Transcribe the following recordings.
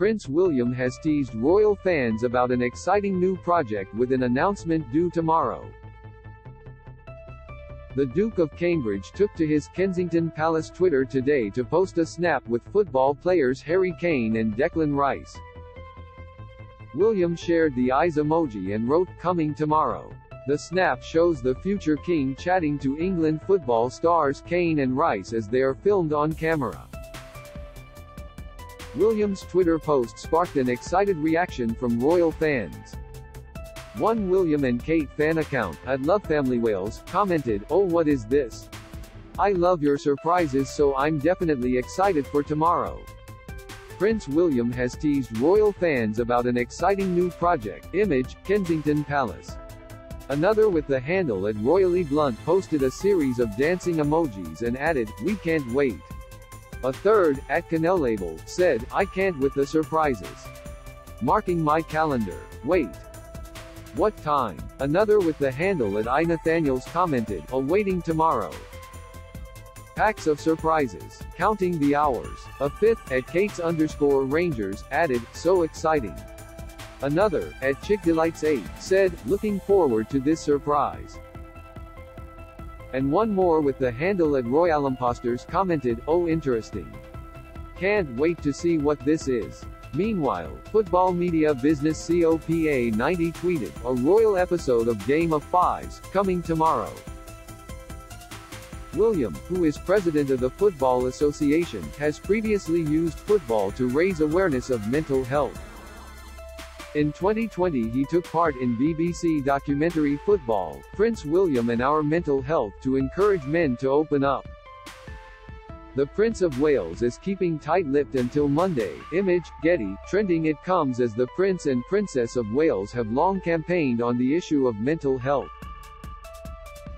Prince William has teased royal fans about an exciting new project with an announcement due tomorrow. The Duke of Cambridge took to his Kensington Palace Twitter today to post a snap with football players Harry Kane and Declan Rice. William shared the eyes emoji and wrote, coming tomorrow. The snap shows the future king chatting to England football stars Kane and Rice as they are filmed on camera. William's Twitter post sparked an excited reaction from royal fans. One William and Kate fan account, at Love Family Wales, commented, Oh what is this? I love your surprises so I'm definitely excited for tomorrow. Prince William has teased royal fans about an exciting new project, Image, Kensington Palace. Another with the handle at Royally Blunt posted a series of dancing emojis and added, We can't wait. A third, at Canal Label, said, I can't with the surprises. Marking my calendar. Wait. What time? Another with the handle at I Nathaniels commented, oh, awaiting tomorrow. Packs of surprises. Counting the hours. A fifth, at Kate's underscore Rangers, added, so exciting. Another, at Chick Delights 8, said, looking forward to this surprise. And one more with the handle at Royal Imposters commented, oh interesting. Can't wait to see what this is. Meanwhile, Football Media Business COPA 90 tweeted, a royal episode of Game of Fives, coming tomorrow. William, who is president of the Football Association, has previously used football to raise awareness of mental health. In 2020 he took part in BBC documentary Football, Prince William and Our Mental Health to encourage men to open up. The Prince of Wales is keeping tight-lipped until Monday. Image, Getty, trending It comes as the Prince and Princess of Wales have long campaigned on the issue of mental health.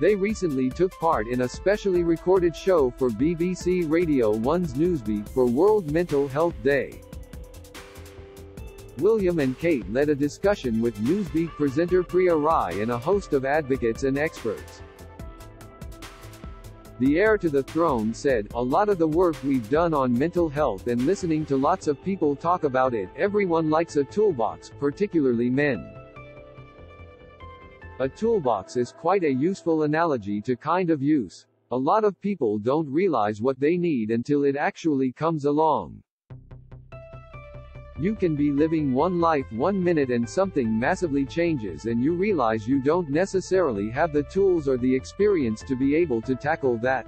They recently took part in a specially recorded show for BBC Radio 1's Newsbeat for World Mental Health Day. William and Kate led a discussion with Newsbeat presenter Priya Rai and a host of advocates and experts. The heir to the throne said, A lot of the work we've done on mental health and listening to lots of people talk about it, everyone likes a toolbox, particularly men. A toolbox is quite a useful analogy to kind of use. A lot of people don't realize what they need until it actually comes along. You can be living one life one minute and something massively changes and you realize you don't necessarily have the tools or the experience to be able to tackle that.